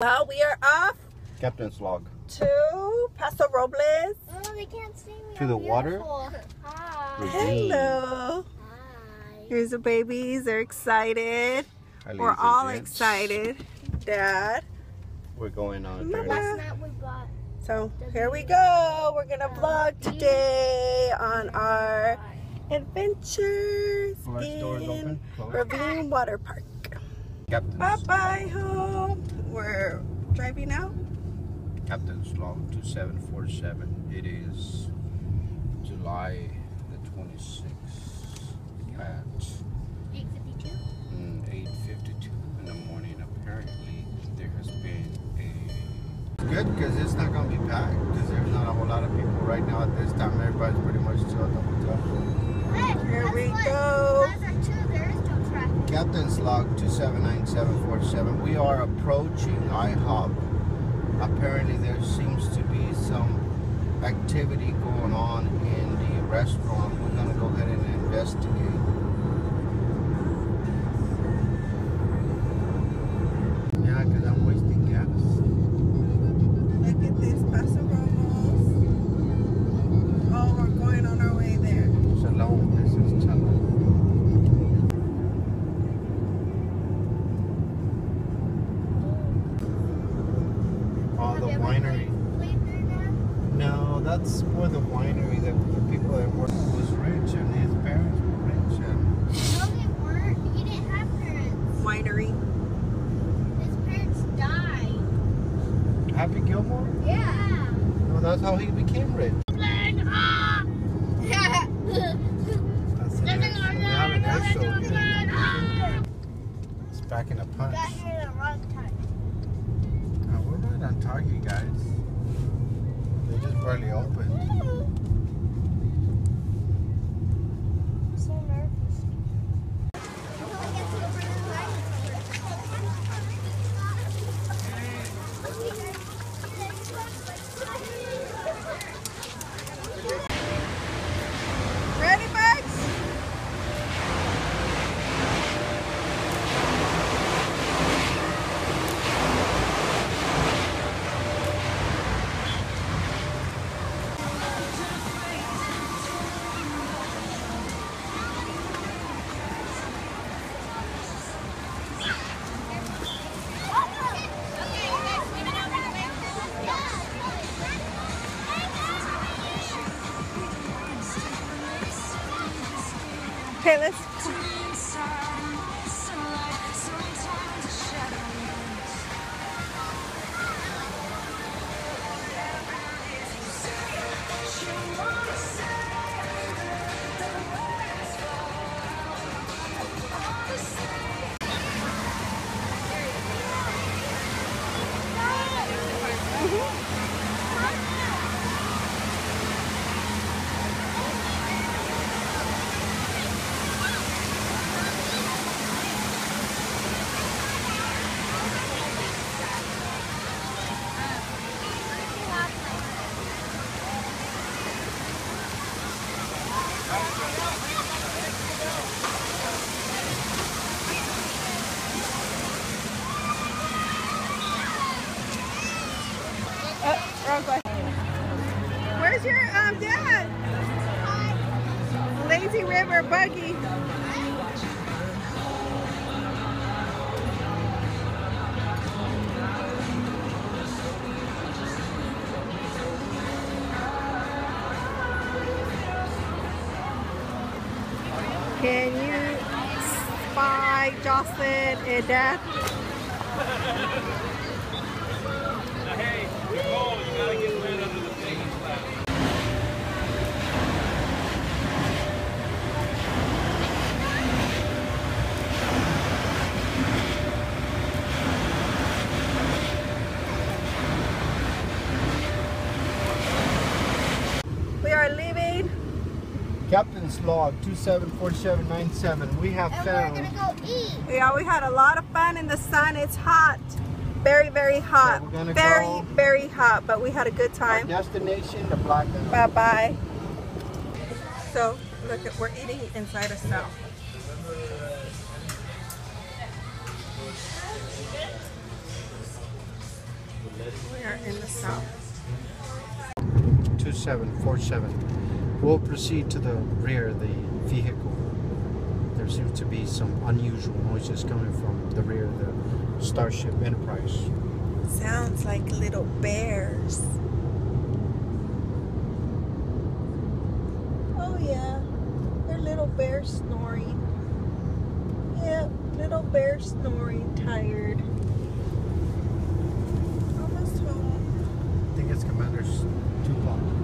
Well, we are off Captain's log. to Paso Robles. Oh, they can't see me. To I'm the water? beautiful. Hi. Hello. Hi. Here's the babies. They're excited. Ladies We're all gents, excited. Dad. We're going on a Mama. journey. Last night we bought So here we go. We're gonna uh, vlog today on our adventures in open. Ravine Water Park. Captain's, Bye bye home. We're driving out. Captain's log 2747. It is July the 26th at 852. mm, 8.52 in the morning. Apparently there has been a... Good because it's not going to be packed because there's not a whole lot of people right now at this time. Everybody's pretty much still at the hotel. Hey, Here guess we what? go. Guys are two. There is no traffic. Captain's log 279747. We are approaching IHOP. Apparently, there seems to be some activity going on in the restaurant. We're going to go ahead and investigate. Yeah, because I'm that's more the winery that the people that work was rich and his parents were rich and No, they weren't. He didn't have parents. Winery. His parents died. Happy Gilmore. Yeah. No, that's how he became rich. That's the next show. We have an air show here. It's back in the punch. Got here the wrong time. Uh, we're right on target, guys. Just barely opened. Okay, let's. Um? Lazy River buggy. Can you spy Jocelyn and Dad? Hey, Nicole, you gotta get Captain's log 274797. We have And we're found. gonna go eat. Yeah, we had a lot of fun in the sun. It's hot. Very, very hot. So we're gonna very, go- very hot, but we had a good Our time. destination, the Black Bye bye. So, look at we're eating inside a cell. We are in the south. 2747. We'll proceed to the rear of the vehicle. There seems to be some unusual noises coming from the rear of the Starship Enterprise. Sounds like little bears. Oh yeah, they're little bears snoring. Yep, little bear snoring, tired. Almost home. I think it's Commander's Tupac.